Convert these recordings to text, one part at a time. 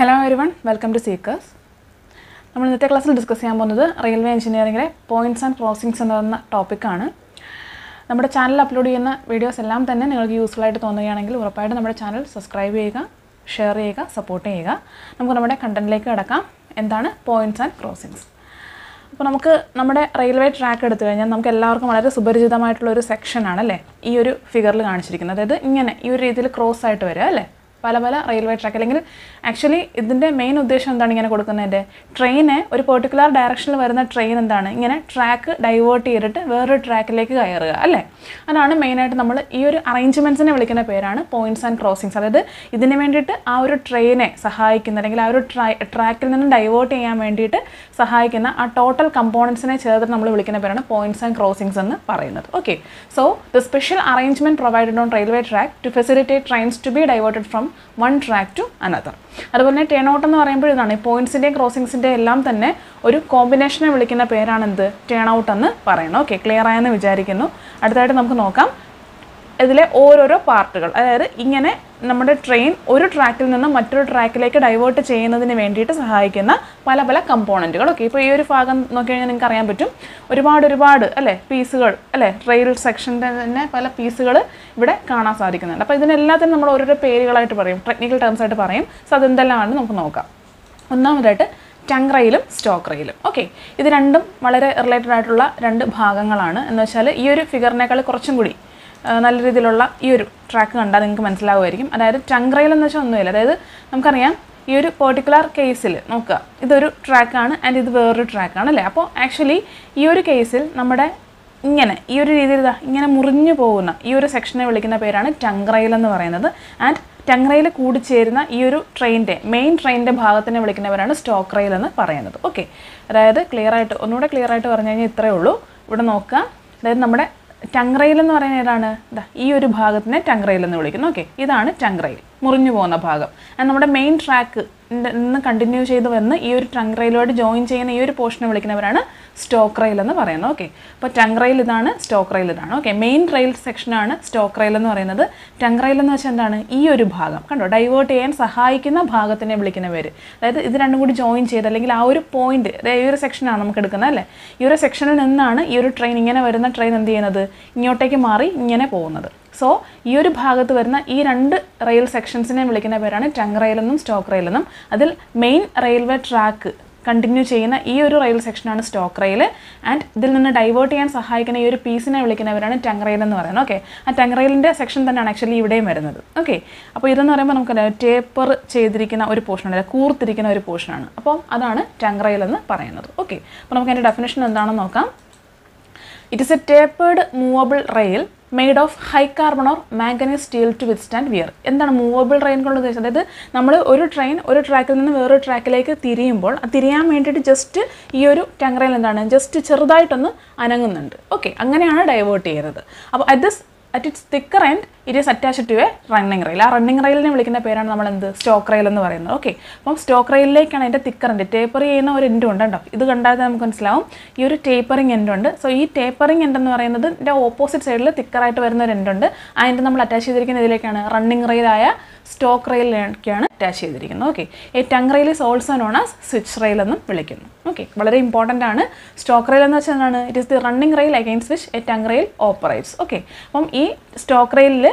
Hello everyone welcome to Seekers നമ്മൾ ഇന്നത്തെ ക്ലാസ്സിൽ ഡിസ്കസ് ചെയ്യാൻ പോകുന്നത് റെയിൽവേ എഞ്ചിനീയറിംഗിലെ പോയിന്റ്സ് ആൻഡ് ക്രോസിങ്സ് എന്ന് പറയുന്ന ടോപ്പിക്കാണ് നമ്മുടെ ചാനൽ അപ്ലോഡ് ചെയ്യുന്ന വീഡിയോസ് എല്ലാം തന്നെ നിങ്ങൾക്ക് യൂസ്ഫുൾ ആയിട്ട് തോന്നുകയാണെങ്കിൽ ഉറപ്പായിട്ടും നമ്മുടെ ചാനൽ സബ്സ്ക്രൈബ് ചെയ്യുക ഷെയർ ചെയ്യുക സപ്പോർട്ട് ചെയ്യുക. നമുക്ക് നമ്മുടെ കണ്ടന്റിലേക്ക് കിടക്കാം. എന്താണ് പോയിന്റ്സ് ആൻഡ് ക്രോസിങ്സ് അപ്പോൾ നമുക്ക് നമ്മുടെ റെയിൽവേ ട്രാക്ക് എടുത്തു കഴിഞ്ഞാൽ നമുക്ക് എല്ലാവർക്കും വളരെ സുപരിചിതമായിട്ടുള്ള ഒരു സെക്ഷനാണ് അല്ലേ? ഈ ഒരു ഫിഗറിൽ കാണിച്ചിരിക്കുന്നത്. അതായത് ഇങ്ങനെ ഈ ഒരു രീതിയിൽ ക്രോസ് ആയിട്ട് വരിക അല്ലേ? പല പല റെയിൽവേ ട്രാക്ക് അല്ലെങ്കിൽ ആക്ച്വലി ഇതിന്റെ മെയിൻ ഉദ്ദേശം എന്താണ് ഇങ്ങനെ കൊടുക്കുന്നതിന്റെ ട്രെയിനെ ഒരു പെർട്ടിക്കുലർ ഡയറക്ഷനിൽ വരുന്ന ട്രെയിൻ എന്താണ്? ഇങ്ങനെ ട്രാക്ക് ഡൈവേർട്ട് ചെയ്തിട്ട് വേറൊരു ട്രാക്കിലേക്ക് കയറുക അല്ലേ? അതാണ് മെയിനായിട്ട് നമ്മൾ ഈ ഒരു അറേഞ്ച്മെന്റ്സിനെ വിളിക്കുന്ന പേരാണ് പോയിന്റ്സ് ആൻഡ് ക്രോസിങ്സ് അതായത് ഇതിന് വേണ്ടിയിട്ട് ആ ഒരു ട്രെയിനെ സഹായിക്കുന്ന അല്ലെങ്കിൽ ആ ഒരു ട്രാ ട്രാക്കിൽ നിന്ന് ഡൈവേർട്ട് ചെയ്യാൻ വേണ്ടിയിട്ട് സഹായിക്കുന്ന ആ ടോട്ടൽ കമ്പോണൻസിനെ ചേർത്ത് നമ്മൾ വിളിക്കുന്ന പേരാണ് പോയിന്റ്സ് ആൻഡ് ക്രോസിങ്സ് എന്ന് പറയുന്നത്. Okay so the special arrangement provided on railway track to facilitate trains to be diverted from one track to another അതുപോലെ തന്നെ ടേൺ ഔട്ട് എന്ന് പറയുമ്പോൾ ഇതാണ്. ഈ പോയിന്റ്സിന്റെയും ക്രോസിങ്സിന്റെയും എല്ലാം തന്നെ ഒരു കോമ്പിനേഷനെ വിളിക്കുന്ന പേരാണ് എന്ത്? ടേൺ ഔട്ട് എന്ന് പറയണം ഓക്കെ ക്ലിയർ ആയെന്ന് വിചാരിക്കുന്നു. അടുത്തായിട്ട് നമുക്ക് നോക്കാം. ഇതിലെ ഓരോരോ പാർട്ടുകൾ. അതായത് ഇങ്ങനെ നമ്മുടെ ട്രെയിൻ ഒരു ട്രാക്കിൽ നിന്ന് മറ്റൊരു ട്രാക്കിലേക്ക് ഡൈവേർട്ട് ചെയ്യുന്നതിന് വേണ്ടിയിട്ട് സഹായിക്കുന്ന പല പല കമ്പോണന്റുകൾ ഓക്കെ ഇപ്പോൾ ഈ ഒരു ഭാഗം നോക്കിക്കഴിഞ്ഞാൽ നിങ്ങൾക്ക് അറിയാൻ പറ്റും. ഒരുപാട് ഒരുപാട് അല്ലേ പീസുകൾ അല്ലേ റെയിൽ സെക്ഷന്റെ തന്നെ പല പീസുകൾ ഇവിടെ കാണാൻ സാധിക്കുന്നുണ്ട്. അപ്പോൾ ഇതിനെല്ലാത്തിനും നമ്മൾ ഓരോരോ പേരുകളായിട്ട് പറയും ടെക്നിക്കൽ ടേംസ് ആയിട്ട് പറയും. സോ അതെന്തെല്ലാമാണ് നമുക്ക് നോക്കാം. ഒന്നാമതായിട്ട് ടങ് റെയിലും സ്റ്റോക്ക് റെയിലും ഓക്കെ ഇത് രണ്ടും വളരെ റിലേറ്റഡ് ആയിട്ടുള്ള രണ്ട് ഭാഗങ്ങളാണ്. എന്ന് വെച്ചാൽ ഈ ഒരു ഫിഗറിനേക്കാൾ കുറച്ചും കൂടി നല്ല രീതിയിലുള്ള ഈ ഒരു ട്രാക്ക് കണ്ടാൽ നിങ്ങൾക്ക് മനസ്സിലാവുമായിരിക്കും. അതായത് ടങ് റെയിൽ എന്ന് വെച്ചാൽ ഒന്നുമില്ല. അതായത് നമുക്കറിയാം ഈ ഒരു പെർട്ടിക്കുലർ കേസിൽ നോക്കുക. ഇതൊരു ട്രാക്കാണ് ആൻഡ് ഇത് വേറൊരു ട്രാക്കാണ് അല്ലേ? അപ്പോൾ ആക്ച്വലി ഈ ഒരു കേസിൽ നമ്മുടെ ഇങ്ങനെ ഈ ഒരു രീതിയിൽ ഇതാ ഇങ്ങനെ മുറിഞ്ഞു പോകുന്ന ഈ ഒരു സെക്ഷനെ വിളിക്കുന്ന പേരാണ് ടങ് റെയിൽ എന്ന് പറയുന്നത്. ആൻഡ് ടങ് റെയിൽ കൂടിച്ചേരുന്ന ഈ ഒരു ട്രെയിനിന്റെ മെയിൻ ട്രെയിനിന്റെ ഭാഗത്തിനെ വിളിക്കുന്നവരാണ് സ്റ്റോക്ക് റെയിൽ എന്ന് പറയുന്നത്. ഓക്കെ അതായത് ക്ലിയർ ആയിട്ട് ഒന്നുകൂടെ ക്ലിയർ ആയിട്ട് പറഞ്ഞു കഴിഞ്ഞാൽ ഇത്രയേ ഉള്ളൂ. ഇവിടെ നോക്കുക. അതായത് നമ്മുടെ ടങ് റെയിൽ എന്ന് പറയുന്ന ഏതാണ്? ഈ ഒരു ഭാഗത്തിനെ ടങ് റെയിൽ എന്ന് വിളിക്കുന്നു. ഓക്കെ ഇതാണ് ടങ് റെയിൽ. മുറിഞ്ഞു പോകുന്ന ഭാഗം. ആൻഡ് നമ്മുടെ മെയിൻ ട്രാക്ക് നിന്ന് കണ്ടിന്യൂ ചെയ്ത് വന്ന് ഈ ഒരു ടങ് റെയിലോട് ജോയിൻ ചെയ്യുന്ന ഈ ഒരു പോർഷനെ വിളിക്കുന്നവരാണ് സ്റ്റോക്ക് റെയിൽ എന്ന് പറയുന്നത്. ഓക്കെ അപ്പോൾ ടങ് റെയിൽ ഇതാണ് സ്റ്റോക്ക് റെയിൽ ഇതാണ്. ഓക്കെ മെയിൻ റെയിൽ സെക്ഷനാണ് സ്റ്റോക്ക് റെയിൽ എന്ന് പറയുന്നത്. ടങ് റെയിൽ എന്ന് വെച്ചാൽ എന്താണ്? ഈ ഒരു ഭാഗം. കണ്ടോ? ഡൈവേർട്ട് ചെയ്യാൻ സഹായിക്കുന്ന ഭാഗത്തിനെ വിളിക്കുന്ന പേര്. അതായത് ഇത് രണ്ടും കൂടി ജോയിൻ ചെയ്ത് അല്ലെങ്കിൽ ആ ഒരു പോയിന്റ് അതായത് ഈ ഒരു സെക്ഷനാണ് നമുക്ക് എടുക്കുന്നത് അല്ലേ? ഈ ഒരു സെക്ഷനിൽ നിന്നാണ് ഈ ഒരു ട്രെയിൻ ഇങ്ങനെ വരുന്ന ട്രെയിൻ എന്ത് ചെയ്യുന്നത്? ഇങ്ങോട്ടേക്ക് മാറി ഇങ്ങനെ പോകുന്നത്. സോ ഈ ഒരു ഭാഗത്ത് വരുന്ന ഈ രണ്ട് റെയിൽ സെക്ഷൻസിനെ വിളിക്കുന്ന പേരാണ് ടങ് റെയിൽ എന്നും സ്റ്റോക്ക് റെയിൽ എന്നും. അതിൽ മെയിൻ റെയിൽവേ ട്രാക്ക് കണ്ടിന്യൂ ചെയ്യുന്ന ഈ ഒരു റെയിൽ സെക്ഷനാണ് സ്റ്റോക്ക് റെയിൽ ആൻഡ് ഇതിൽ നിന്ന് ഡൈവേർട്ട് ചെയ്യാൻ സഹായിക്കുന്ന ഈ ഒരു പീസിനെ വിളിക്കുന്നവരാണ് ടങ് റെയിൽ എന്ന് പറയുന്നത്. ഓക്കെ ആ ടങ് റെയിലിന്റെ സെക്ഷൻ തന്നെയാണ് ആക്ച്വലി ഇവിടെയും വരുന്നത്. ഓക്കെ അപ്പോൾ ഇതെന്ന് പറയുമ്പോൾ നമുക്ക് ടേപ്പർ ചെയ്തിരിക്കുന്ന ഒരു പോർഷൻ അല്ലെങ്കിൽ കൂർത്തിരിക്കുന്ന ഒരു പോർഷനാണ് അപ്പോൾ അതാണ് ടങ് റെയിൽ എന്ന് പറയുന്നത്. ഓക്കെ അപ്പോൾ നമുക്ക് അതിന്റെ ഡെഫിനേഷൻ എന്താണെന്ന് നോക്കാം. It is a tapered movable rail made of high carbon or manganese steel to withstand wear എന്താണ് മൂവബിൾ ട്രെയിൻ കൊണ്ട് ഉദ്ദേശിച്ചത് അതായത് നമ്മൾ ഒരു ട്രെയിൻ ഒരു ട്രാക്കിൽ നിന്ന് വേറൊരു ട്രാക്കിലേക്ക് തിരിയുമ്പോൾ തിരിയാൻ വേണ്ടിയിട്ട് ജസ്റ്റ് ഈ ഒരു ടങ് റെയിൽ എന്താണ്? ജസ്റ്റ് ചെറുതായിട്ടൊന്ന് അനങ്ങുന്നുണ്ട്. ഓക്കെ അങ്ങനെയാണ് ഡൈവേർട്ട് ചെയ്യുന്നത് അപ്പോൾ at this at its thicker and it is attach to a running rail ആ റണ്ണിങ് റെയിലിനെ വിളിക്കുന്ന പേരാണ് നമ്മൾ എന്ത് സ്റ്റോക്ക് റെയിൽ എന്ന് പറയുന്നത്. ഓക്കെ അപ്പം സ്റ്റോക്ക് റെയിലിലേക്കാണ് അതിന്റെ തിക്കർ എൻഡ് ടേപ്പർ ചെയ്യുന്ന ഒരു എൻഡ് ഉണ്ട് കേട്ടോ. ഇത് കണ്ടാൽ നമുക്ക് മനസ്സിലാവും. ഈ ഒരു ടേപ്പറിങ് എൻഡ് ഉണ്ട്. സോ ഈ ടേപ്പറിങ് എൻഡ് എന്ന് പറയുന്നത് ഇതിന്റെ ഓപ്പോസിറ്റ് സൈഡിൽ തിക്കറായിട്ട് വരുന്ന ഒരു എൻഡ് ഉണ്ട്. ആ നമ്മൾ അറ്റാച്ച് ചെയ്തിരിക്കുന്ന ഇതിലേക്കാണ് റണ്ണിങ് റെയിലായ സ്റ്റോക്ക് റെയിലിലേക്കാണ് അറ്റാച്ച് ചെയ്തിരിക്കുന്നത്. ഓക്കെ ഈ tongue rail is also known as switch rail എന്നും വിളിക്കുന്നു. ഓക്കെ വളരെ ഇമ്പോർട്ടന്റ് ആണ്. സ്റ്റോക്ക് റെയിൽ എന്ന് വെച്ചാൽ എന്താണ്? It is the running rail against which a tongue rail operates okay അപ്പം ഈ സ്റ്റോക്ക് റെയിലിൽ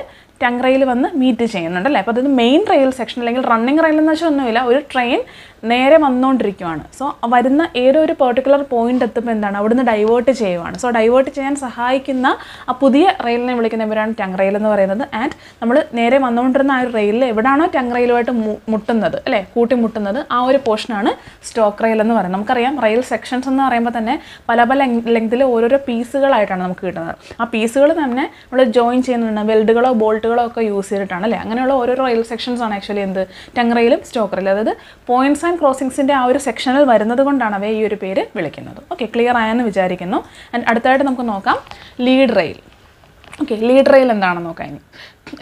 ടങ് റെയിൽ വന്ന് മീറ്റ് ചെയ്യുന്നുണ്ട് അല്ലേ? അപ്പോൾ അതായത് മെയിൻ റെയിൽ സെക്ഷൻ അല്ലെങ്കിൽ റണ്ണിങ് റെയിൽ എന്ന് വെച്ചാൽ ഒന്നുമില്ല. ഒരു ട്രെയിൻ നേരെ വന്നുകൊണ്ടിരിക്കുവാണ് സോ വരുന്ന ഏതോ ഒരു പെർട്ടിക്കുലർ പോയിന്റ് എത്തുമ്പോൾ എന്താണ്? അവിടുന്ന് ഡൈവേർട്ട് ചെയ്യുവാണ്. സോ ഡൈവേർട്ട് ചെയ്യാൻ സഹായിക്കുന്ന ആ പുതിയ റെയിലിനെ വിളിക്കുന്ന ഇവരാണ് ടങ് റെയിൽ എന്ന് പറയുന്നത്. ആൻഡ് നമ്മൾ നേരെ വന്നുകൊണ്ടിരുന്ന ആ ഒരു റെയിലിൽ എവിടാണോ ടങ് റെയിലുമായിട്ട് മുട്ടുന്നത് അല്ലേ? കൂട്ടിമുട്ടുന്നത് ആ ഒരു പോർഷനാണ് സ്റ്റോക്ക് റെയിൽ എന്ന് പറയുന്നത്. നമുക്കറിയാം റെയിൽ സെക്ഷൻസ് എന്ന് പറയുമ്പോൾ തന്നെ പല പല ലെങ്തിൽ ഓരോരോ പീസുകളായിട്ടാണ് നമുക്ക് കിട്ടുന്നത്. ആ പീസുകൾ തന്നെ നമ്മൾ ജോയിൻ ചെയ്യുന്നുണ്ട്. വെൽഡുകളോ ബോൾട്ടുകളോ ഒക്കെ യൂസ് ചെയ്തിട്ടാണ് അല്ലേ? അങ്ങനെയുള്ള ഓരോ റെയിൽ സെക്ഷൻസ് ആണ് ആക്ച്വലി എന്ത്? ടങ് റെയിലും സ്റ്റോക്ക് റെയിലും അതായത് പോയിന്റ്സ് ആൻഡ് ക്രോസിങ്സിന്റെ ആ ഒരു സെക്ഷനിൽ വരുന്നത് കൊണ്ടാണ് അവയെ ഈ ഒരു പേര് വിളിക്കുന്നത്. ഓക്കെ ക്ലിയർ ആയെന്ന് വിചാരിക്കുന്നു. ആൻഡ് അടുത്തായിട്ട് നമുക്ക് നോക്കാം. Lead rail okay lead rail എന്താണെന്ന് നോക്കാം ഇനി.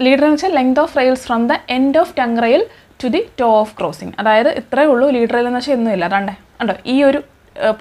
ലീഡ് റെയിൽ എന്ന് വെച്ചാൽ length of rails from the end of tongue rail to the toe of crossing അതായത് ഇത്രയേ ഉള്ളൂ ലീഡ് റെയിൽ എന്ന് വെച്ചാൽ ഒന്നുമില്ല അതാണ്ടേ. ഉണ്ടോ ഈ ഒരു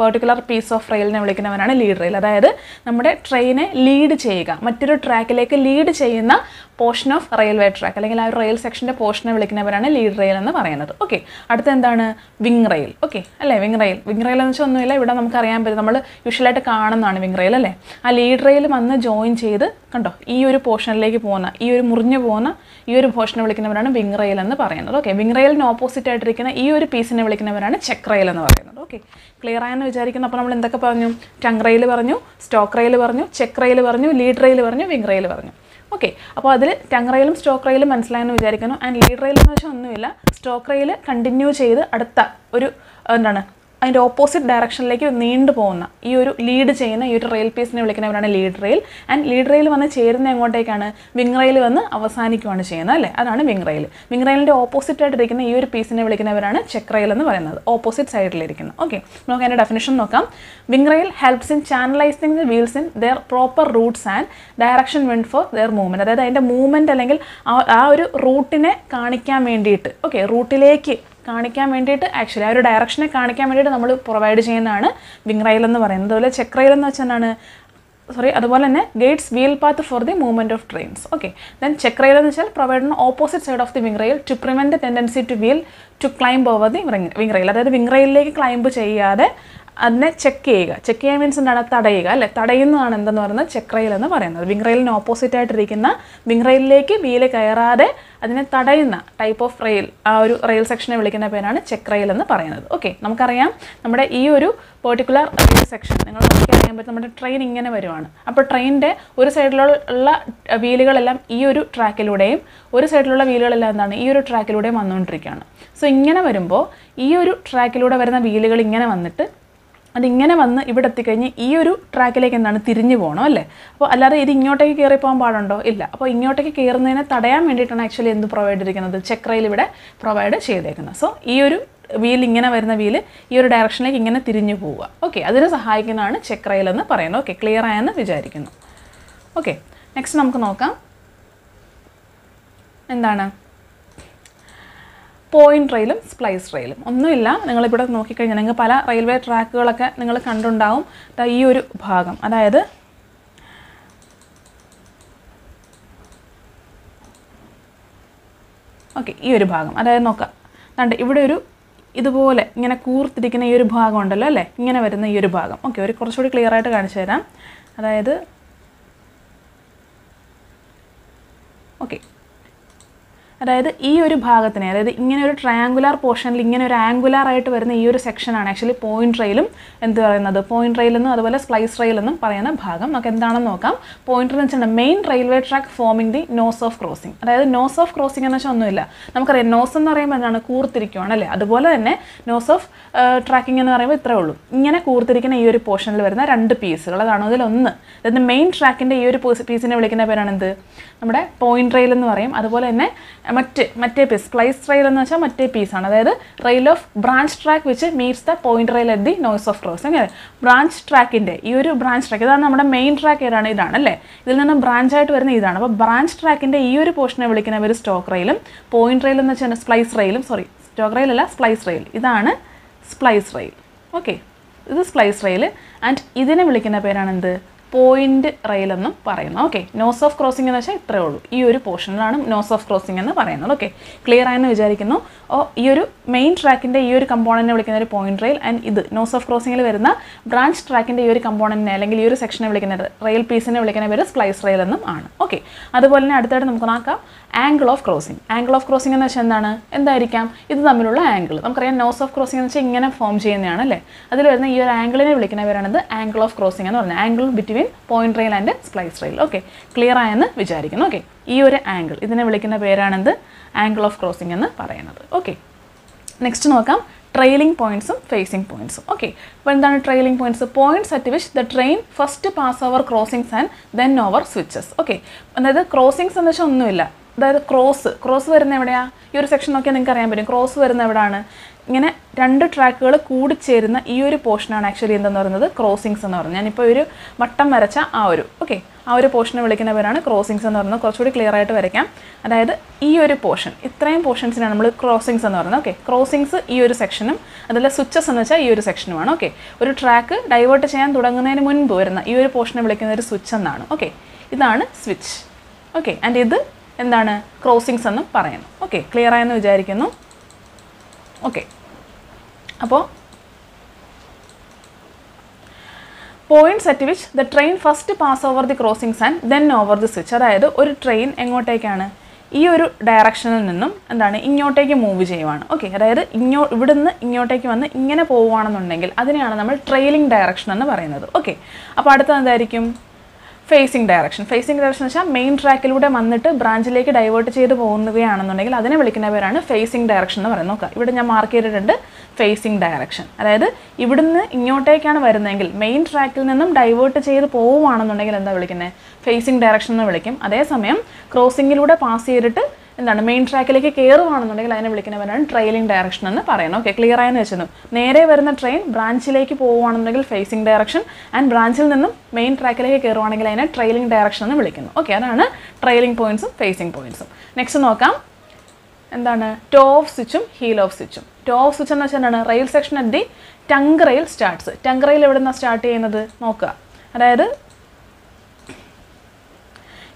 പെർട്ടിക്കുലർ പീസ് ഓഫ് റെയിലിനെ വിളിക്കുന്നവനാണ് ലീഡ് റെയിൽ അതായത് നമ്മുടെ ട്രെയിനെ ലീഡ് ചെയ്യുക. മറ്റൊരു ട്രാക്കിലേക്ക് ലീഡ് ചെയ്യുന്ന പോർഷൻ ഓഫ് റെയിൽവേ ട്രാക്ക് അല്ലെങ്കിൽ ആ ഒരു റെയിൽ സെക്ഷന്റെ പോർഷനെ വിളിക്കുന്നവരാണ് ലീഡ് റെയിൽ എന്ന് പറയുന്നത്. ഓക്കെ അടുത്ത എന്താണ്? വിങ് റെയിൽ ഓക്കെ അല്ലേ? വിങ് റെയിൽ വിങ് റെയിൽ എന്ന് വെച്ചാൽ ഒന്നുമില്ല. ഇവിടെ നമുക്ക് അറിയാൻ പറ്റും നമ്മൾ യൂഷ്വലായിട്ട് കാണുന്നതാണ് വിങ് റെയിൽ അല്ലേ? ആ ലീഡ് റെയിൽ വന്ന് ജോയിൻ ചെയ്ത് കണ്ടോ? ഈ ഒരു പോർഷനിലേക്ക് പോകുന്ന ഈ ഒരു മുറിഞ്ഞു പോകുന്ന ഈ ഒരു പോർഷനെ വിളിക്കുന്നവരാണ് വിങ് റെയിൽ എന്ന് പറയുന്നത്. ഓക്കെ വിങ് റെയിലിന് ഓപ്പോസിറ്റ് ആയിട്ടിരിക്കുന്ന ഈ ഒരു പീസിനെ വിളിക്കുന്നവരാണ് ചെക്ക് റെയിൽ എന്ന് പറയുന്നത്. ഓക്കെ ക്ലിയർ ആയെന്ന് വിചാരിക്കുന്നു. അപ്പോൾ നമ്മൾ എന്തൊക്കെ പറഞ്ഞു? ടങ് റെയിൽ പറഞ്ഞു സ്റ്റോക്ക് റെയിൽ പറഞ്ഞു ചെക്ക് റെയിൽ പറഞ്ഞു ലീഡ് റെയിൽ പറഞ്ഞു വിങ് റെയിൽ പറഞ്ഞു. ഓക്കെ അപ്പോൾ അതിൽ ടങ് റെയിലും സ്റ്റോക്ക് റെയിലും മനസ്സിലായെന്ന് വിചാരിക്കുന്നു. ആൻഡ് ലീഡ് റെയിൽ എന്ന് വെച്ചാൽ ഒന്നുമില്ല. സ്റ്റോക്ക് റെയിൽ കണ്ടിന്യൂ ചെയ്ത് അടുത്ത ഒരു എന്താണ് അതിന്റെ ഓപ്പോസിറ്റ് ഡയറക്ഷനിലേക്ക് നീണ്ടു പോകുന്ന ഈ ഒരു ലീഡ് ചെയ്യുന്ന ഈ ഒരു റെയിൽ പീസിനെ വിളിക്കുന്നവരാണ് lead rail and lead rail വന്ന് ചേരുന്ന എങ്ങോട്ടേക്കാണ്? വിങ് റെയിൽ വന്ന് അവസാനിക്കുകയാണ് ചെയ്യുന്നത് അല്ലേ? അതാണ് വിങ് റെയിൽ വിങ് റെയിലിന്റെ ഓപ്പോസിറ്റ് ആയിട്ടിരിക്കുന്ന ഈ ഒരു പീസിനെ വിളിക്കുന്നവരാണ് ചെക്ക് റെയിൽ എന്ന് പറയുന്നത്. ഓപ്പോസിറ്റ് സൈഡിലിരിക്കുന്നത് ഓക്കെ നമുക്ക് അതിന്റെ ഡെഫിനേഷൻ നോക്കാം. Wing rail helps in channelizing the wheels in their proper routes and direction went for their movement അതായത് അതിന്റെ മൂവ്മെന്റ് അല്ലെങ്കിൽ ആ ഒരു റൂട്ടിനെ കാണിക്കാൻ വേണ്ടിയിട്ട്. ഓക്കെ റൂട്ടിലേക്ക് കാണിക്കാൻ വേണ്ടിയിട്ട് ആക്ച്വലി ആ ഒരു ഡയറക്ഷനെ കാണിക്കാൻ വേണ്ടിയിട്ട് നമ്മൾ പ്രൊവൈഡ് ചെയ്യുന്നതാണ് വിങ് റെയിൽ എന്ന് പറയുന്നത്. അതുപോലെ ചെക്ക് റെയിൽ എന്ന് വെച്ചാൽ എന്താണ്? സോറി അതുപോലെ തന്നെ gates wheel path for the movement of trains okay then check rail എന്ന് വെച്ചാൽ provide opposite side of the wing rail to prevent tendency to wheel to climb over the wing rail അതായത് wing റെയിലിലേക്ക് climb ചെയ്യാതെ അതിനെ check ചെയ്യുക. Check ചെയ്യാൻ means എന്താണ്? തടയുക അല്ലേ? തടയുന്നതാണ് എന്തെന്ന് പറയുന്നത്? ചെക്ക് റെയിൽ എന്ന് പറയുന്നത്. വിങ് റെയിലിന് ഓപ്പോസിറ്റ് ആയിട്ടിരിക്കുന്ന വിങ് റെയിലിലേക്ക് വീൽ കയറാതെ അതിനെ തടയുന്ന ടൈപ്പ് ഓഫ് റെയിൽ ആ ഒരു റെയിൽ സെക്ഷനെ വിളിക്കുന്ന പേരാണ് ചെക്ക് റെയിൽ എന്ന് പറയുന്നത്. ഓക്കെ നമുക്കറിയാം നമ്മുടെ ഈ ഒരു പെർട്ടിക്കുലർ റെയിൽ സെക്ഷൻ നിങ്ങൾ അറിയാൻ പറ്റും നമ്മുടെ ട്രെയിൻ ഇങ്ങനെ വരുവാണ്. അപ്പോൾ ട്രെയിനിന്റെ ഒരു സൈഡിലുള്ള വീലുകളെല്ലാം ഈ ഒരു ട്രാക്കിലൂടെയും ഒരു സൈഡിലുള്ള വീലുകളെല്ലാം എന്താണ് ഈ ഒരു ട്രാക്കിലൂടെയും വന്നുകൊണ്ടിരിക്കുകയാണ്. സോ ഇങ്ങനെ വരുമ്പോൾ ഈ ഒരു ട്രാക്കിലൂടെ വരുന്ന വീലുകൾ ഇങ്ങനെ വന്നിട്ട് അതിങ്ങനെ വന്ന് ഇവിടെ എത്തിക്കഴിഞ്ഞ് ഈ ഒരു ട്രാക്കിലേക്ക് എന്താണ് തിരിഞ്ഞു പോകണം അല്ലേ? അപ്പോൾ അല്ലാതെ ഇത് ഇങ്ങോട്ടേക്ക് കയറി പോകാൻ പാടുണ്ടോ? ഇല്ല. അപ്പോൾ ഇങ്ങോട്ടേക്ക് കയറുന്നതിനെ തടയാൻ വേണ്ടിയിട്ടാണ് ആക്ച്വലി എന്ത് പ്രൊവൈഡ് ചെയ്തിരിക്കുന്നത്? ചെക്ക് റെയിൽ ഇവിടെ പ്രൊവൈഡ് ചെയ്തേക്കുന്നത്. സോ ഈ ഒരു വീൽ ഇങ്ങനെ വരുന്ന വീൽ ഈ ഒരു ഡയറക്ഷനിലേക്ക് ഇങ്ങനെ തിരിഞ്ഞു പോവുക. ഓക്കെ അതിനെ സഹായിക്കുന്നതാണ് എന്ന് പറയുന്നത്. ഓക്കെ ക്ലിയർ ആയെന്ന് വിചാരിക്കുന്നു. ഓക്കെ നെക്സ്റ്റ് നമുക്ക് നോക്കാം. എന്താണ്? പോയിന്റ് റെയിലും സ്പ്ലൈസ് റെയിലും ഒന്നുമില്ല. നിങ്ങളിവിടെ നോക്കിക്കഴിഞ്ഞാൽ നിങ്ങൾക്ക് പല റെയിൽവേ ട്രാക്കുകളൊക്കെ നിങ്ങൾ കണ്ടുണ്ടാവും. ഈ ഒരു ഭാഗം. അതായത് ഓക്കെ ഈ ഒരു ഭാഗം. അതായത് നോക്കാം. കണ്ട് ഇവിടെ ഒരു ഇതുപോലെ ഇങ്ങനെ കൂർത്തിരിക്കുന്ന ഈ ഒരു ഭാഗം ഉണ്ടല്ലോ അല്ലേ? ഇങ്ങനെ വരുന്ന ഈ ഒരു ഭാഗം. ഓക്കെ ഒരു കുറച്ചുകൂടി ക്ലിയർ ആയിട്ട് കാണിച്ചു തരാം. അതായത് ഓക്കെ അതായത് ഈ ഒരു ഭാഗത്തിനെ അതായത് ഇങ്ങനെ ഒരു ട്രയാങ്കുലാർ പോർഷനിൽ ഇങ്ങനെ ഒരു ആംഗുലാർ ആയിട്ട് വരുന്ന ഈ ഒരു സെക്ഷനാണ് ആക്ച്വലി പോയിന്റ് റെയിലും എന്ത് പറയുന്നത്? പോയിന്റ് റെയിൽ എന്നും അതുപോലെ സ്പ്ലൈസ് റെയിൽ എന്നും പറയുന്ന ഭാഗം. നമുക്ക് എന്താണെന്ന് നോക്കാം? പോയിന്റ് എന്ന് വെച്ചിട്ടുണ്ടെങ്കിൽ main railway track forming the nose of crossing അതായത് നോസ് ഓഫ് ക്രോസിംഗ് എന്ന് വെച്ചാൽ ഒന്നുമില്ല. നമുക്കറിയാം നോസ് എന്ന് പറയുമ്പോൾ എന്താണ്? കൂർത്തിരിക്കുവാണ് അല്ലേ? അതുപോലെ തന്നെ നോസ് ഓഫ് ട്രാക്കിംഗ് എന്ന് പറയുമ്പോൾ ഇത്രേ ഉള്ളൂ. ഇങ്ങനെ കൂർത്തിരിക്കുന്ന ഈ ഒരു പോർഷനിൽ വരുന്ന രണ്ട് പീസുകൾ അതാണ് അതിലൊന്ന്. അതായത് മെയിൻ ട്രാക്കിന്റെ ഈ ഒരു പീസിനെ വിളിക്കുന്ന പേരാണ് എന്ത്? നമ്മുടെ പോയിന്റ് റെയിൽ എന്ന് പറയും. അതുപോലെ തന്നെ മറ്റ് മറ്റേ പീസ് സ്പ്ലൈസ് റെയിൽ എന്ന് വെച്ചാൽ മറ്റേ പീസാണ് അതായത് rail of branch track which meets the point rail at the nose of cross അങ്ങനെ ബ്രാഞ്ച് ട്രാക്കിന്റെ ഈ ഒരു ബ്രാഞ്ച് ട്രാക്ക് ഇതാണ് നമ്മുടെ മെയിൻ ട്രാക്ക് ഏതാണ്? ഇതാണ് അല്ലേ? ഇതിൽ നിന്ന് ബ്രാഞ്ച് ആയിട്ട് വരുന്ന ഇതാണ്. അപ്പോൾ ബ്രാഞ്ച് ട്രാക്കിന്റെ ഈ ഒരു പോർഷനെ വിളിക്കുന്ന ഒരു സ്റ്റോക്ക് റെയിലും പോയിന്റ് റെയിൽ എന്ന് വെച്ചാൽ സ്പ്ലൈസ് റെയിലും സോറി സ്റ്റോക്ക് റെയിൽ അല്ല സ്പ്ലൈസ് റെയിൽ ഇതാണ് സ്പ്ലൈസ് റെയിൽ ഓക്കെ ഇത് സ്പ്ലൈസ് റെയിൽ ആൻഡ് ഇതിനെ വിളിക്കുന്ന പേരാണ് പോയിന്റ് റെയിൽ എന്നും പറയുന്നു. ഓക്കെ നോസ് ഓഫ് ക്രോസിംഗ് എന്ന് വെച്ചാൽ ഇത്രയേ ഉള്ളൂ. ഈ ഒരു പോർഷനിലാണ് നോസ് ഓഫ് ക്രോസിംഗ് എന്ന് പറയുന്നത്. ഓക്കെ ക്ലിയർ ആയെന്ന് വിചാരിക്കുന്നു. ഓ ഈ ഒരു മെയിൻ ട്രാക്കിന്റെ ഈ ഒരു കമ്പോണന്റിനെ വിളിക്കുന്ന ഒരു പോയിന്റ് റെയിൽ ആൻഡ് ഇത് നോസ് ഓഫ് ക്രോസിംഗിൽ വരുന്ന ബ്രാഞ്ച് ട്രാക്കിന്റെ ഈ ഒരു കമ്പോണന്റിനെ അല്ലെങ്കിൽ ഈ ഒരു സെക്ഷനെ വിളിക്കുന്നത് റെയിൽ പീസിനെ വിളിക്കുന്ന പേര് സ്പ്ലൈസ് റെയിൽ എന്നും ആണ്. ഓക്കെ അതുപോലെ തന്നെ അടുത്തായിട്ട് നമുക്ക് നോക്കാം. Angle of crossing angle of crossing എന്ന് വെച്ചാൽ എന്താണ്? എന്തായിരിക്കാം? ഇത് തമ്മിലുള്ള ആംഗിൾ നമുക്കറിയാം നോസ് ഓഫ് ക്രോസിംഗ് എന്ന് വെച്ചാൽ ഇങ്ങനെ ഫോം ചെയ്യുന്നതാണ് അല്ലേ? അതിൽ വരുന്ന ഈ ഒരു ആംഗിളിനെ വിളിക്കുന്ന പേരാണത് ആംഗിൾ ഓഫ് ക്രോസിംഗ് എന്ന് പറയുന്നത് angle between point rail and splice rail okay clear ആയെന്ന് വിചാരിക്കുന്നു. ഓക്കെ ഈ ഒരു ആംഗിൾ ഇതിനെ വിളിക്കുന്ന പേരാണെന്ത്? ആംഗിൾ ഓഫ് ക്രോസിംഗ് എന്ന് പറയുന്നത്. ഓക്കെ നെക്സ്റ്റ് നോക്കാം. ട്രെയിലിംഗ് പോയിന്റ്സും ഫേസിംഗ് പോയിന്റ്സും ഓക്കെ അപ്പോൾ എന്താണ് trailing points points at which the train first pass over crossings and then over switches okay അതായത് ക്രോസിംഗ്സ് എന്ന് വെച്ചാൽ ഒന്നുമില്ല. അതായത് ക്രോസ് ക്രോസ് വരുന്ന എവിടെയാണ് ഈ ഒരു സെക്ഷൻ നോക്കിയാൽ നിങ്ങൾക്ക് അറിയാൻ പറ്റും. ക്രോസ് വരുന്ന എവിടെയാണ് ഇങ്ങനെ രണ്ട് ട്രാക്കുകൾ കൂടിച്ചേരുന്ന ഈ ഒരു പോർഷനാണ് ആക്ച്വലി എന്തെന്ന് പറയുന്നത്? ക്രോസിങ്സ് എന്ന് പറയുന്നത്. ഞാനിപ്പോൾ ഒരു വട്ടം വരച്ച ആ ഒരു ഓക്കെ ആ ഒരു പോർഷനെ വിളിക്കുന്ന പേരാണ് ക്രോസിങ്സ് എന്ന് പറയുന്നത്. കുറച്ചുകൂടി ക്ലിയർ ആയിട്ട് വരയ്ക്കാം. അതായത് ഈ ഒരു പോർഷൻ ഇത്രയും പോർഷൻസിനാണ് നമ്മൾ ക്രോസിങ്സ് എന്ന് പറയുന്നത് ഓക്കെ ക്രോസിങ്സ് ഈ ഒരു സെക്ഷനും അതുപോലെ സ്വിച്ചസ് എന്ന് വെച്ചാൽ ഈ ഒരു സെക്ഷനുമാണ് ഓക്കെ ഒരു ട്രാക്ക് ഡൈവേർട്ട് ചെയ്യാൻ തുടങ്ങുന്നതിന് മുൻപ് വരുന്ന ഈ ഒരു പോർഷനെ വിളിക്കുന്ന ഒരു സ്വിച്ച് എന്നാണ് ഓക്കെ ഇതാണ് സ്വിച്ച് ഓക്കെ ആൻഡ് ഇത് എന്താണ് ക്രോസിങ്സ് എന്നും പറയുന്നു. ഓക്കെ ക്ലിയർ ആയെന്ന് വിചാരിക്കുന്നു. ഓക്കെ അപ്പോൾ points at which the train first pass over the crossings and then over the switch അതായത് ഒരു ട്രെയിൻ എങ്ങോട്ടേക്കാണ്? ഈ ഒരു ഡയറക്ഷനിൽ നിന്നും എന്താണ് ഇങ്ങോട്ടേക്ക് മൂവ് ചെയ്യുവാണ്. ഓക്കെ അതായത് ഇങ്ങോ ഇവിടുന്ന് ഇങ്ങോട്ടേക്ക് വന്ന് ഇങ്ങനെ പോവുകയാണെന്നുണ്ടെങ്കിൽ അതിനെയാണ് നമ്മൾ ട്രെയിലിംഗ് ഡയറക്ഷൻ എന്ന് പറയുന്നത്. ഓക്കെ അപ്പോൾ അടുത്തത് എന്തായിരിക്കും? ഫേസിംഗ് ഡയറക്ഷൻ ഫേസിംഗ് ഡയറക്ഷൻ എന്ന് വെച്ചാൽ മെയിൻ ട്രാക്കിലൂടെ വന്നിട്ട് ബ്രാഞ്ചിലേക്ക് ഡൈവേർട്ട് ചെയ്ത് പോകുന്നവയാണെന്നുണ്ടെങ്കിൽ അതിനെ വിളിക്കുന്ന പേരാണ് ഫേസിംഗ് ഡയറക്ഷൻ എന്ന് പറയുന്നത്. നോക്കുക ഇവിടെ ഞാൻ മാർക്ക് ചെയ്തിട്ടുണ്ട് ഫേസിംഗ് ഡയറക്ഷൻ അതായത് ഇവിടുന്ന് ഇങ്ങോട്ടേക്കാണ് വരുന്നതെങ്കിൽ മെയിൻ ട്രാക്കിൽ നിന്നും ഡൈവേർട്ട് ചെയ്ത് പോവുകയാണെന്നുണ്ടെങ്കിൽ എന്താ വിളിക്കുന്നത് ഫേസിംഗ് ഡയറക്ഷൻ എന്ന് വിളിക്കും. അതേസമയം ക്രോസിങ്ങിലൂടെ പാസ് ചെയ്തിട്ട് എന്താണ് മെയിൻ ട്രാക്കിലേക്ക് കയറുവാണെന്നുണ്ടെങ്കിൽ അതിനെ വിളിക്കുന്നവരാണ് ട്രെയിലിംഗ് ഡയറക്ഷൻ എന്ന് പറയുന്നത്. ഓക്കെ ക്ലിയർ ആയെന്ന് വെച്ചിരുന്നു. നേരെ വരുന്ന ട്രെയിൻ ബ്രാഞ്ചിലേക്ക് പോവുകയാണെന്നുണ്ടെങ്കിൽ ഫേസിംഗ് ഡയറക്ഷൻ ആൻഡ് ബ്രാഞ്ചിൽ നിന്നും മെയിൻ ട്രാക്കിലേക്ക് കയറുവാണെങ്കിൽ അതിനെ ട്രെയിലിംഗ് ഡയറക്ഷൻ എന്ന് വിളിക്കുന്നു. ഓക്കെ അതാണ് ട്രെയിലിംഗ് പോയിന്റ്സും ഫേസിംഗ് പോയിന്റ്സും നെക്സ്റ്റ് നോക്കാം. എന്താണ് ടോ ഓഫ് സ്വിച്ചും ഹീൽ ഓഫ് സ്വിച്ചും ടോ ഓഫ് സ്വിച്ച് എന്ന് വെച്ചാൽ എന്താണ് rail section at the tongue rail starts tongue rail എവിടെ നിന്നാണ് സ്റ്റാർട്ട് ചെയ്യുന്നത്? നോക്കുക. അതായത്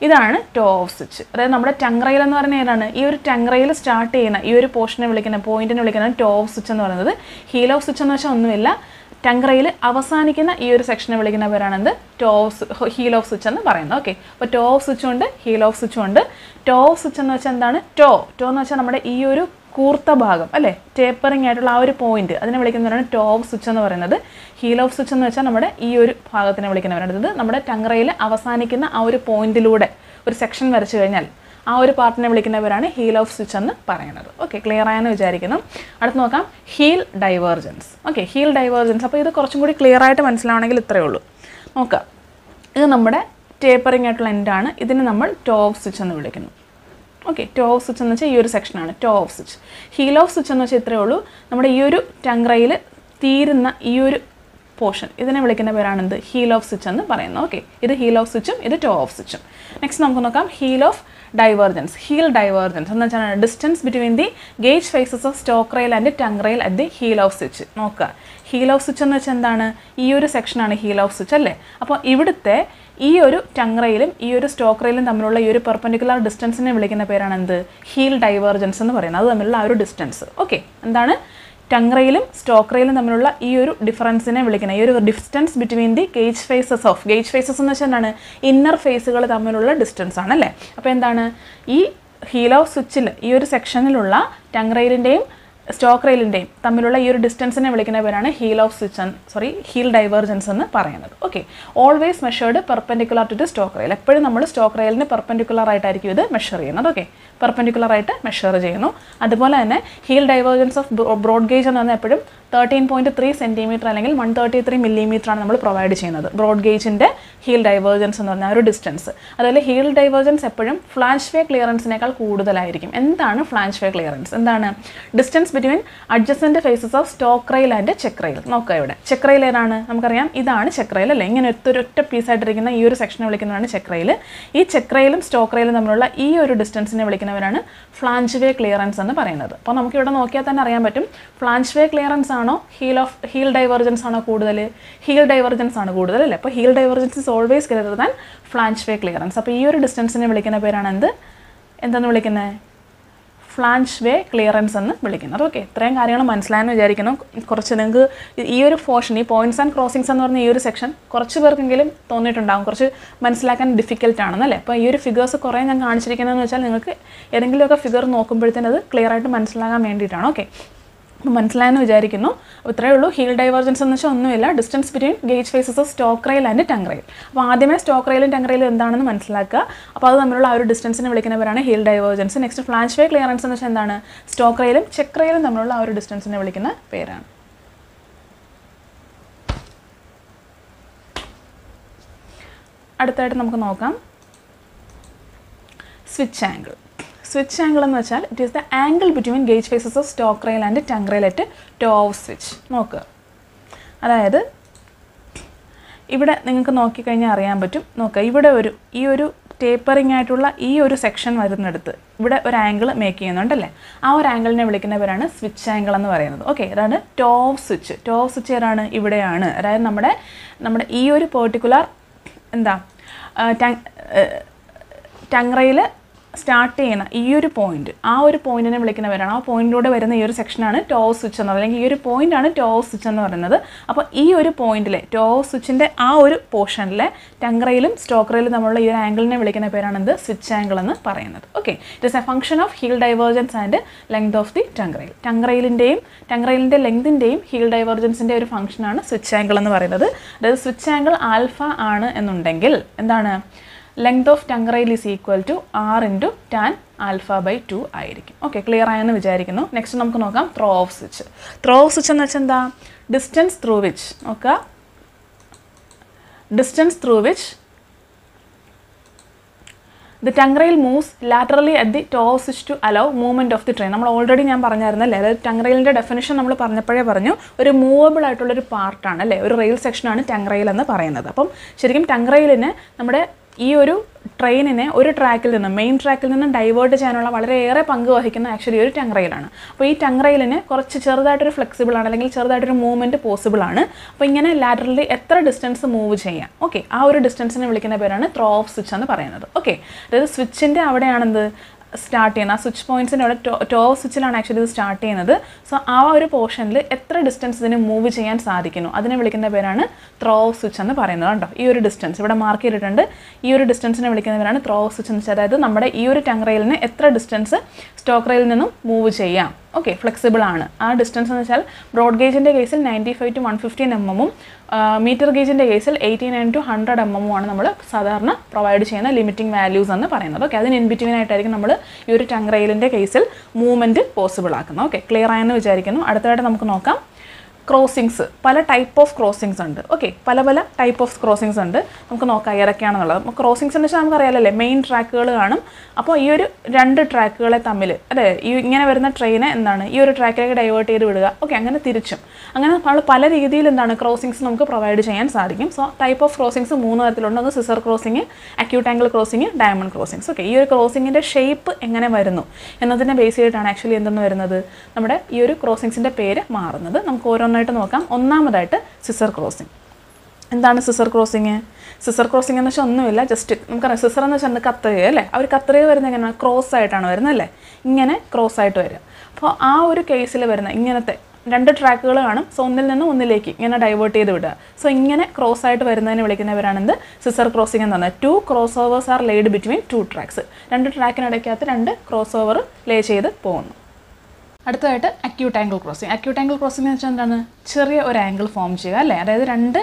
ഇതാണ് ടോ ഓഫ് സ്വിച്ച് അതായത് നമ്മുടെ ടങ് എന്ന് പറഞ്ഞ ഏതാണ്? ഈ ഒരു ടങ് സ്റ്റാർട്ട് ചെയ്യുന്ന ഈ ഒരു പോർഷനെ വിളിക്കുന്ന പോയിന്റിനെ വിളിക്കുന്ന ടോ ഓഫ് സ്വിച്ച് എന്ന് പറയുന്നത് ഹീൽ ഓഫ് സ്വിച്ച് എന്ന് വെച്ചാൽ ഒന്നുമില്ല. ടങ് അവസാനിക്കുന്ന ഈ ഒരു സെക്ഷനെ വിളിക്കുന്ന പേരാണെന്ത് toe of heel of switch എന്ന് പറയുന്നത്. ഓക്കെ അപ്പോൾ ടോ ഓഫ് സ്വിച്ചും ഉണ്ട് ഹീൽ ഓഫ് സ്വിച്ചും ഉണ്ട്. ടോ ഓഫ് സ്വിച്ച് എന്ന് വെച്ചാൽ എന്താണ്? ടോ ടോ എന്ന് വെച്ചാൽ നമ്മുടെ ഈ ഒരു കൂർത്ത ഭാഗം അല്ലേ? ടേപ്പറിംഗ് ആയിട്ടുള്ള ആ ഒരു പോയിന്റ് അതിനെ വിളിക്കുന്നവരാണ് ടോ ഓഫ് സ്വിച്ച് എന്ന് പറയുന്നത്. ഹീൽ ഓഫ് സ്വിച്ച് എന്ന് വെച്ചാൽ നമ്മുടെ ഈ ഒരു ഭാഗത്തിനെ വിളിക്കുന്നവരാണ്. ഇത് നമ്മുടെ ടങ്ങറയിൽ അവസാനിക്കുന്ന ആ ഒരു പോയിന്റിലൂടെ ഒരു സെക്ഷൻ വരച്ചു കഴിഞ്ഞാൽ ആ ഒരു പാർട്ടിനെ വിളിക്കുന്നവരാണ് ഹീൽ ഓഫ് സ്വിച്ച് എന്ന് പറയുന്നത്. ഓക്കെ ക്ലിയർ ആയെന്ന് വിചാരിക്കുന്നു. അടുത്ത് നോക്കാം. Heel divergence okay heel divergence അപ്പോൾ ഇത് കുറച്ചും കൂടി ക്ലിയർ ആയിട്ട് മനസ്സിലാവണമെങ്കിൽ ഇത്രയേ ഉള്ളൂ. നോക്കാം. ഇത് നമ്മുടെ ടേപ്പറിംഗ് ആയിട്ടുള്ള എൻഡാണ് ഇതിനെ നമ്മൾ ടോ ഓഫ് സ്വിച്ച് എന്ന് വിളിക്കുന്നു. ഓക്കെ ടോ ഓഫ് സ്വിച്ച് എന്ന് വെച്ചാൽ ഈ ഒരു സെക്ഷനാണ് toe of switch heel of switch എന്ന് വെച്ചാൽ ഇത്രയേ ഉള്ളൂ. നമ്മുടെ ഈ ഒരു ടങ്റയിൽ തീരുന്ന ഈ ഒരു പോർഷൻ ഇതിനെ വിളിക്കുന്ന പേരാണ് എന്ത് ഹീൽ ഓഫ് സ്വിച്ച് എന്ന് പറയുന്നത്. ഓക്കെ ഇത് ഹീൽ ഓഫ് സ്വിച്ചും ഇത് ടോ ഓഫ് സ്വിച്ചും നെക്സ്റ്റ് നമുക്ക് നോക്കാം heel of divergence heel divergence എന്ന് വെച്ചാൽ distance between the gauge faces of stock rail and tongue rail at the heel of switch നോക്കുക. ഹീൽ ഓഫ് സ്വിച്ച് എന്ന് വെച്ചാൽ എന്താണ്? ഈ ഒരു സെക്ഷനാണ് ഹീൽ ഓഫ് സ്വിച്ച് അല്ലേ? അപ്പോൾ ഇവിടുത്തെ ഈ ഒരു ടങ് റെയിലും ഈ ഒരു സ്റ്റോക്ക് റെയിലും തമ്മിലുള്ള ഈ ഒരു പെർപ്പൻഡിക്കുലർ ഡിസ്റ്റൻസിനെ വിളിക്കുന്ന പേരാണ് എന്ത്? ഹീൽ ഡൈവേർജൻസ് എന്ന് പറയുന്നത്. അത് തമ്മിലുള്ള ആ ഒരു ഡിസ്റ്റൻസ് ഓക്കെ എന്താണ്? ടങ് റെയിലും സ്റ്റോക്ക് തമ്മിലുള്ള ഈ ഒരു ഡിഫറൻസിനെ വിളിക്കുന്നത് ഈ ഒരു distance between the gauge faces of gauge faces എന്ന് വെച്ചാൽ എന്താണ്? ഇന്നർ ഫേസുകൾ തമ്മിലുള്ള ഡിസ്റ്റൻസ് ആണ് അല്ലേ? അപ്പോൾ എന്താണ്? ഈ ഹീൽ ഓഫ് സ്വിച്ചിൽ ഈ ഒരു സെക്ഷനിലുള്ള ടങ് റെയിലിന്റെയും സ്റ്റോക്ക് റെയിലിന്റെയും തമ്മിലുള്ള ഈ ഒരു ഡിസ്റ്റൻസിനെ വിളിക്കുന്ന പേരാണ് heel of switch sorry heel divergence എന്ന് പറയുന്നത്. Okay always measured perpendicular to the stock rail എപ്പോഴും നമ്മൾ സ്റ്റോക്ക് റെയിലിന് പെർപെൻഡിക്കുലർ ആയിട്ടായിരിക്കും ഇത് മെഷർ ചെയ്യുന്നത്. ഓക്കെ പെർപെൻഡിക്കുലർ ആയിട്ട് മെഷർ ചെയ്യുന്നു. അതുപോലെ തന്നെ heel divergence of broad gauge എന്ന് പറഞ്ഞാൽ എപ്പോഴും തേർട്ടീൻ പോയിന്റ് ത്രീ സെന്റിമീറ്റർ അല്ലെങ്കിൽ വൺ തേർട്ടി ത്രീ മില്ലിമീറ്റർ ആണ് നമ്മൾ പ്രൊവൈഡ് ചെയ്യുന്നത്. ബ്രോഡ് ഗേജിന്റെ ഹീൽ ഡൈവേർജൻസ് എന്ന് പറഞ്ഞാൽ ഒരു ഡിസ്റ്റൻസ് അതുപോലെ ഹീൽ ഡൈവേർജൻസ് എപ്പോഴും ഫ്ലാഷ് വേ ക്ലിയറൻസിനേക്കാൾ കൂടുതലായിരിക്കും. എന്താണ് ഫ്ലാഷ് വേ ക്ലിയറൻസ് എന്താണ് distance between adjacent faces of stock rail and check rail നോക്കുക ഇവിടെ. ചെക്ക് റെയിൽ ഏതാണ്? നമുക്കറിയാം. ഇതാണ് ചെക്ക് റെയിൽ അല്ലേ? ഇങ്ങനെ ഒറ്റ പീസായിട്ടിരിക്കുന്ന ഈ ഒരു സെക്ഷനെ വിളിക്കുന്നതാണ് ചെക്ക് റെയിൽ ഈ ചെക്ക് റെയിലും സ്റ്റോക്ക് റെയിലും തമ്മിലുള്ള ഈ ഒരു ഡിസ്റ്റൻസിനെ വിളിക്കുന്നവരാണ് ഫ്ലാഞ്ച് വേ ക്ലിയറൻസ് എന്ന് പറയുന്നത്. അപ്പോൾ നമുക്ക് ഇവിടെ നോക്കിയാൽ തന്നെ അറിയാൻ പറ്റും. ഫ്ലാഞ്ച് വേ ക്ലിയറൻസ് ആണോ? ഹീൽ ഓഫ് ഹീൽ ഡൈവർജൻസ് ആണോ കൂടുതൽ? ഹീൽ ഡൈവർജൻസ് ആണ് കൂടുതൽ അല്ലേ? അപ്പോൾ heel divergence is always greater than flange way clearance. അപ്പോൾ ഈ ഒരു ഡിസ്റ്റൻസിനെ വിളിക്കുന്ന പേരാണ് എന്ത്? എന്തെന്ന് വിളിക്കുന്നത് ഫ്ലാഞ്ച് വേ ക്ലിയറൻസ് എന്ന് വിളിക്കുന്നത്. ഓക്കെ ഇത്രയും കാര്യങ്ങൾ മനസ്സിലായെന്ന് വിചാരിക്കുന്നു. കുറച്ച് നിങ്ങൾക്ക് ഈ ഒരു പോർഷൻ ഈ പോയിന്റ്സ് ആൻഡ് ക്രോസിങ്സ് എന്ന് പറഞ്ഞ ഈ ഒരു സെക്ഷൻ കുറച്ച് പേർക്കെങ്കിലും തോന്നിയിട്ടുണ്ടാകും കുറച്ച് മനസ്സിലാക്കാൻ ഡിഫിക്കൽട്ട് ആണെന്നല്ലേ അപ്പോൾ ഈ ഒരു ഫിഗേഴ്സ് കുറേ ഞാൻ കാണിച്ചിരിക്കുന്നതെന്ന് വെച്ചാൽ നിങ്ങൾക്ക് ഏതെങ്കിലുമൊക്കെ ഫിഗർ നോക്കുമ്പോഴത്തേനത് ക്ലിയർ ആയിട്ട് മനസ്സിലാകാൻ വേണ്ടിയിട്ടാണ്. ഓക്കെ മനസ്സിലായെന്ന് വിചാരിക്കുന്നു. അപ്പോൾ ഇത്രയേ ഉള്ളൂ. ഹീൽ ഡൈവേർജൻസ് എന്ന് വെച്ചാൽ ഒന്നുമില്ല. Distance between gauge faces stock rail and tongue rail അപ്പോൾ ആദ്യമേ സ്റ്റോക്ക് റെയിലും ടങ് റെയിലും എന്താണെന്ന് മനസ്സിലാക്കുക. അപ്പോൾ അത് തമ്മിലുള്ള ആ ഒരു ഡിസ്റ്റൻസിനെ വിളിക്കുന്നവരാണ് heel divergence next flange way clearance എന്ന് വെച്ചാൽ എന്താണ്? സ്റ്റോക്ക് റെയിലും ചെക്ക് റെയിലും തമ്മിലുള്ള ആ ഒരു ഡിസ്റ്റൻസിനെ വിളിക്കുന്ന പേരാണ്. അടുത്തായിട്ട് നമുക്ക് നോക്കാം. സ്വിച്ച് ആംഗിൾ സ്വിച്ച് ആംഗിൾ എന്ന് വെച്ചാൽ it is the angle between gauge faces of stock rail and tongue rail at toe of switch നോക്കുക അതായത് ഇവിടെ നിങ്ങൾക്ക് നോക്കിക്കഴിഞ്ഞാൽ അറിയാൻ പറ്റും. നോക്കുക ഇവിടെ ഒരു ഈ ഒരു ടേപ്പറിംഗ് ആയിട്ടുള്ള ഈ ഒരു സെക്ഷൻ വരുന്നിടത്ത് ഇവിടെ ഒരു ആംഗിൾ മേക്ക് ചെയ്യുന്നുണ്ടല്ലേ? ആ ഒരു ആംഗിളിനെ വിളിക്കുന്ന പേരാണ് സ്വിച്ച് ആംഗിൾ എന്ന് പറയുന്നത്. ഓക്കെ അതാണ് ടോപ്പ് സ്വിച്ച് ടോപ്പ് സ്വിച്ച് ഏതാണ്? ഇവിടെയാണ്. അതായത് നമ്മുടെ നമ്മുടെ ഈ ഒരു പെർട്ടിക്കുലർ എന്താ ടങ് ടങ്റയിൽ സ്റ്റാർട്ട് ചെയ്യുന്ന ഈ ഒരു പോയിന്റ് ആ ഒരു പോയിന്റിനെ വിളിക്കുന്നവരാണ്. ആ പോയിന്റിലൂടെ വരുന്ന ഈ ഒരു സെക്ഷനാണ് ടോ സ്വിച്ച് എന്ന് അല്ലെങ്കിൽ ഈ ഒരു പോയിന്റാണ് ടോ സ്വിച്ച് എന്ന് പറയുന്നത്. അപ്പോൾ ഈ ഒരു പോയിന്റിലെ ടോ സ്വിച്ചിന്റെ ആ ഒരു പോർഷനിലെ ടങ്റയിലും സ്റ്റോക്കറയിലും നമ്മളുടെ ഈ ഒരു ആംഗിളിനെ വിളിക്കുന്ന പേരാണ് എന്ത് സ്വിച്ച് ആംഗിൾ എന്ന് പറയുന്നത്. Okay it is a function of heel divergence and length of the tongue rail ടങ്ക്രയിലിന്റെയും ടങ്ക്രയിലിന്റെ ലെങ്തിന്റെയും ഹീൽ ഡൈവേർജൻസിന്റെ ഒരു ഫംഗ്ഷനാണ് സ്വിച്ച് ആംഗിൾ എന്ന് പറയുന്നത്. അതായത് സ്വിച്ച് ആംഗിൾ ആൽഫ ആണ് എന്നുണ്ടെങ്കിൽ എന്താണ്? Length of tongue rail is equal to R into tan alpha by two ആയിരിക്കും. ഓക്കെ ക്ലിയർ ആയെന്ന് വിചാരിക്കുന്നു. നെക്സ്റ്റ് നമുക്ക് നോക്കാം throw of switch throw of switch എന്ന് വെച്ചാൽ എന്താ? ഡിസ്റ്റൻസ് ത്രൂ വിച്ച് നോക്കുക. Distance through which the tongue rail moves laterally at the toe of switch to allow movement of the train നമ്മൾ already ഞാൻ പറഞ്ഞായിരുന്നല്ലേ? അതായത് ടങ്റയിലിന്റെ ഡെഫിനേഷൻ നമ്മൾ പറഞ്ഞപ്പോഴേ പറഞ്ഞു ഒരു മൂവബിൾ ആയിട്ടുള്ളൊരു പാർട്ടാണ് അല്ലേ? ഒരു റെയിൽ സെക്ഷനാണ് ടങ്റയിൽ എന്ന് പറയുന്നത്. അപ്പം ശരിക്കും ടങ്റയിലിന് നമ്മുടെ ഈ ഒരു ട്രെയിനിനെ ഒരു ട്രാക്കിൽ നിന്ന് മെയിൻ ട്രാക്കിൽ നിന്ന് ഡൈവേർട്ട് ചെയ്യാനുള്ള വളരെയേറെ പങ്ക് വഹിക്കുന്ന ആക്ച്വലി ഒരു ടങ്റയിലാണ് അപ്പോൾ ഈ ടങ്റയിലിന് കുറച്ച് ചെറുതായിട്ടൊരു ഫ്ലെക്സിബിൾ ആണ് അല്ലെങ്കിൽ ചെറുതായിട്ടൊരു മൂവ്മെന്റ് പോസിബിൾ ആണ്. അപ്പോൾ ഇങ്ങനെ ലാറ്ററലി എത്ര ഡിസ്റ്റൻസ് മൂവ് ചെയ്യാം. ഓക്കെ ആ ഒരു ഡിസ്റ്റൻസിനെ വിളിക്കുന്ന പേരാണ് ത്രോ ഓഫ് സ്വിച്ച് എന്ന് പറയുന്നത്. ഓക്കെ അതായത് സ്വിച്ചിന്റെ അവിടെയാണെന്ത്? സ്റ്റാർട്ട് ചെയ്യുന്നത്. ആ സ്വിച്ച് പോയിന്റ്സിന്റെ അവിടെ ടോ സ്വിച്ചിലാണ് ആക്ച്വലി ഇത് സ്റ്റാർട്ട് ചെയ്യുന്നത്. സോ ആ ഒരു പോർഷനിൽ എത്ര ഡിസ്റ്റൻസ് ഇതിന് മൂവ് ചെയ്യാൻ സാധിക്കുന്നു? അതിനെ വിളിക്കുന്ന പേരാണ് ത്രോ സ്വിച്ച് എന്ന് പറയുന്നത് കേട്ടോ ഈ ഒരു ഡിസ്റ്റൻസ് ഇവിടെ മാർക്ക് ചെയ്തിട്ടുണ്ട്. ഈ ഒരു ഡിസ്റ്റൻസിനെ വിളിക്കുന്ന പേരാണ് ത്രോ സ്വിച്ച് എന്ന് വെച്ചാൽ അതായത് നമ്മുടെ ഈ ഒരു ടങ് റെയിലിന് എത്ര ഡിസ്റ്റൻസ് സ്റ്റോക്ക് റെയിലിൽ നിന്നും മൂവ് ചെയ്യാം. ഓക്കെ ഫ്ലെക്സിബിൾ ആണ്. ആ ഡിസ്റ്റൻസ് എന്ന് വെച്ചാൽ ബ്രോഡ് ഗേജിന്റെ കേസിൽ ninety five two one fifteen M എമ്മും മീറ്റർ ഗേജിന്റെ കേസിൽ eighty nine two hundred M എമ്മും ആണ് നമ്മൾ സാധാരണ പ്രൊവൈഡ് ചെയ്യുന്ന ലിമിറ്റിംഗ് വാല്യൂസ് എന്ന് പറയുന്നത്. ഓക്കെ അതിന് ഇൻ ബിറ്റ്വീൻ ആയിട്ടായിരിക്കും നമ്മൾ ഈ ഒരു ടങ് റെയിലിന്റെ കേസിൽ മൂവ്മെന്റ് പോസിബിൾ ആക്കുന്നത്. ഓക്കെ ക്ലിയർ ആയെന്ന് വിചാരിക്കുന്നു. അടുത്തതായിട്ട് നമുക്ക് നോക്കാം. ക്രോസിങ്സ് പല ടൈപ്പ് ഓഫ് ക്രോസിങ്സ് ഉണ്ട്. ഓക്കെ പല പല ടൈപ്പ് ഓഫ് ക്രോസിങ്സ് ഉണ്ട്. നമുക്ക് നോക്കാം ഏതൊക്കെയാണെന്നുള്ളത്. നമുക്ക് ക്രോസിങ്സ് എന്ന് വെച്ചാൽ നമുക്കറിയാലല്ലേ മെയിൻ ട്രാക്കുകൾ കാണും. അപ്പോൾ ഈ ഒരു രണ്ട് ട്രാക്കുകളെ തമ്മിൽ അതെ ഈ ഇങ്ങനെ വരുന്ന ട്രെയിനെ എന്താണ്? ഈ ഒരു ട്രാക്കിലേക്ക് ഡൈവേർട്ട് ചെയ്ത് വിടുക. ഓക്കെ അങ്ങനെ തിരിച്ചും. അങ്ങനെ നമ്മൾ പല രീതിയിൽ എന്താണ് ക്രോസിങ്സ് നമുക്ക് പ്രൊവൈഡ് ചെയ്യാൻ സാധിക്കും. സോ ടൈപ്പ് ഓഫ് ക്രോസിങ്സ് മൂന്ന് തരത്തിലുണ്ട്. ഒന്ന് scissor crossing acute angle crossing diamond crossings okay ഈ ഒരു ക്രോസിങ്ങിന്റെ ഷേപ്പ് എങ്ങനെ വരുന്നു? എന്നതിനെ ബേസ് ചെയ്തിട്ടാണ് ആക്ച്വലി എന്തെന്ന് വരുന്നത്? നമ്മുടെ ഈ ഒരു ക്രോസിങ്സിന്റെ പേര് മാറുന്നത്. നമുക്ക് ഓരോന്നായിട്ട് നോക്കാം. ഒന്നാമതായിട്ട് സിസർ ക്രോസിങ് എന്താണ് സിസർ ക്രോസിങ് സിസർ ക്രോസിംഗ് എന്ന് വെച്ചാൽ ഒന്നുമില്ല ജസ്റ്റ് നമുക്കറിയാം സിസർ എന്ന് വെച്ചാൽ കത്രിക അല്ലേ? അവർ കത്രിക വരുന്നത് എങ്ങനെയാണ്? ക്രോസ് ആയിട്ടാണ് വരുന്നത് അല്ലേ? ഇങ്ങനെ ക്രോസ് ആയിട്ട് വരിക. അപ്പോൾ ആ ഒരു കേസിൽ വരുന്ന ഇങ്ങനത്തെ രണ്ട് ട്രാക്കുകൾ കാണും. സോ ഒന്നിൽ നിന്ന് ഒന്നിലേക്ക് ഇങ്ങനെ ഡൈവേർട്ട് ചെയ്ത് വിടുക. സോ ഇങ്ങനെ ക്രോസ് ആയിട്ട് വരുന്നതിന് വിളിക്കുന്നവരാണെന്ത്? സിസർ ക്രോസിംഗ് എന്ന് പറഞ്ഞാൽ two cross overs are laid between two tracks രണ്ട് ട്രാക്കിനിടയ്ക്കകത്ത് രണ്ട് ക്രോസ് ഓവർ ലേ ചെയ്ത് പോകുന്നു. അടുത്തതായിട്ട് acute angle crossing acute angle crossing എന്ന് വെച്ചാൽ എന്താണ്? ചെറിയ ഒരു ആംഗിൾ ഫോം ചെയ്യുക അല്ലേ? അതായത് രണ്ട്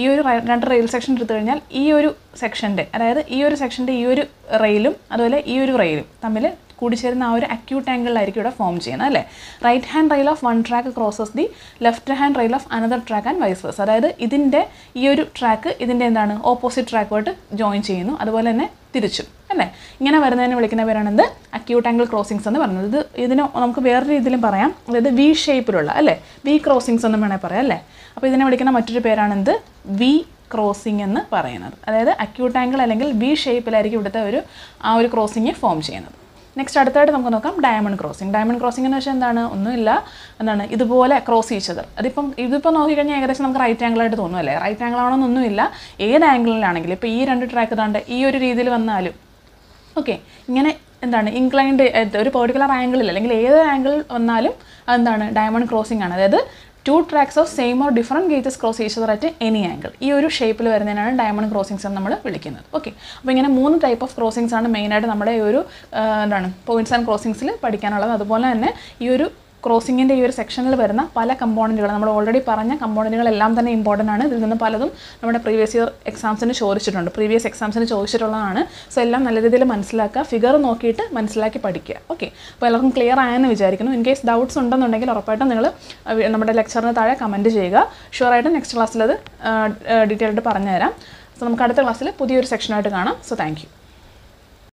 ഈ ഒരു രണ്ട് റെയിൽ സെക്ഷൻ എടുത്തു കഴിഞ്ഞാൽ ഈ ഒരു സെക്ഷന്റെ അതായത് ഈ ഒരു സെക്ഷന്റെ ഈ ഒരു റെയിലും അതുപോലെ ഈ ഒരു റെയിലും തമ്മിൽ കൂടിച്ചേരുന്ന ആ ഒരു അക്യൂട്ട് ആംഗിളിലായിരിക്കും ഇവിടെ ഫോം ചെയ്യുന്നത് അല്ലേ? Right hand rail of one track crosses the left hand rail of another track and vice versa അതായത് ഇതിന്റെ ഈ ഒരു ട്രാക്ക് ഇതിന്റെ എന്താണ്? ഓപ്പോസിറ്റ് ട്രാക്കുമായിട്ട് ജോയിൻ ചെയ്യുന്നു അതുപോലെ തന്നെ തിരിച്ചും അല്ലേ? ഇങ്ങനെ വരുന്നതിന് വിളിക്കുന്ന പേരാണ് എന്ത്? അക്യൂട്ട് ആംഗിൾ ക്രോസിങ്സ് എന്ന് പറയുന്നത്. ഇത് ഇതിന് നമുക്ക് വേറെ രീതിയിലും പറയാം. അതായത് വി ഷേപ്പിലുള്ള അല്ലേ? വി ക്രോസിങ്സ് എന്ന് വേണേൽ പറയാം അല്ലേ? അപ്പോൾ ഇതിനെ വിളിക്കുന്ന മറ്റൊരു പേരാണ് എന്ത്? വി ക്രോസിംഗ് എന്ന് പറയുന്നത്. അതായത് അക്യൂട്ട് ആംഗിൾ അല്ലെങ്കിൽ വി ഷേപ്പിലായിരിക്കും ഇവിടുത്തെ ഒരു ആ ഒരു ക്രോസിങ് ഫോം ചെയ്യുന്നത്. നെക്സ്റ്റ് അടുത്തായിട്ട് നമുക്ക് നോക്കാം ഡയമണ്ട് ക്രോസിംഗ് ഡയമണ്ട് ക്രോസിംഗ് എന്ന് വെച്ചാൽ എന്താണ്? ഒന്നുമില്ല. എന്താണ്? ഇതുപോലെ ക്രോസ് ചെയ്ച്ചത് അതിപ്പം ഇതിപ്പോൾ നോക്കിക്കഴിഞ്ഞാൽ ഏകദേശം നമുക്ക് റൈറ്റ് ആംഗിൾ ആംഗിളായിട്ട് തോന്നുമല്ലേ റൈറ്റ് ആംഗിൾ ആണോന്നൊന്നുമില്ല ഏത് ആംഗിളിലാണെങ്കിലും ഇപ്പോൾ ഈ രണ്ട് ട്രാക്ക് താണ്ട് ഈ ഒരു രീതിയിൽ വന്നാലും ഓക്കെ ഇങ്ങനെ എന്താണ്? ഇൻക്ലൈൻഡ് ഒരു പെർട്ടിക്കുലർ ആംഗിളിൽ അല്ലെങ്കിൽ ഏത് ആംഗിൾ വന്നാലും എന്താണ് ഡയമണ്ട് ക്രോസിംഗ് ആണ്. അതായത് two tracks of same or different gauges cross ചെയ്ത് അറ്റ് എനി ആംഗിൾ ഈ ഒരു ഷേപ്പിൽ വരുന്നതിനാണ് ഡയമണ്ട് ക്രോസിങ്സ് എന്ന് നമ്മൾ വിളിക്കുന്നത്. ഓക്കെ അപ്പോൾ ഇങ്ങനെ മൂന്ന് ടൈപ്പ് ഓഫ് ക്രോസിങ്സ് ആണ് മെയിനായിട്ട് നമ്മുടെ ഈ ഒരു എന്താണ് പോയിന്റ്സ് ആൻഡ് ക്രോസിങ്സിൽ പഠിക്കാനുള്ളത്. അതുപോലെ തന്നെ ഈ ഒരു ക്രോസിങ്ങിന്റെ ഈ ഒരു സെക്ഷനിൽ വരുന്ന പല കമ്പോണന്റുകൾ നമ്മൾ ഓൾറെഡി പറഞ്ഞ കമ്പോണന്റുകളെല്ലാം തന്നെ ഇമ്പോർട്ടന്റ് ആണ്. ഇതിൽ നിന്ന് പലതും നമ്മുടെ പ്രീവിയസ് ഇയർ എക്സാംസിന് ചോദിച്ചിട്ടുണ്ട്. പ്രീവിയസ് എക്സാംസിന് ചോദിച്ചിട്ടുള്ളതാണ്. സോ എല്ലാം നല്ല രീതിയിൽ മനസ്സിലാക്കുക. ഫിഗർ നോക്കിയിട്ട് മനസ്സിലാക്കി പഠിക്കുക. ഓക്കെ അപ്പോൾ എല്ലാവർക്കും ക്ലിയർ ആയെന്ന് വിചാരിക്കുന്നു. ഇൻ കേസ് ഡൗട്ട്സ് ഉണ്ടെന്നുണ്ടെങ്കിൽ ഉറപ്പായിട്ടും നിങ്ങൾ നമ്മുടെ ലെക്ചറിന് താഴെ കമന്റ് ചെയ്യുക. ഷുവറായിട്ടും നെക്സ്റ്റ് ക്ലാസ്സിൽ അത് ഡീറ്റെയിൽഡ് പറഞ്ഞുതരാം. സോ നമുക്ക് അടുത്ത ക്ലാസ്സിൽ പുതിയൊരു സെക്ഷനായിട്ട് കാണാം. So thank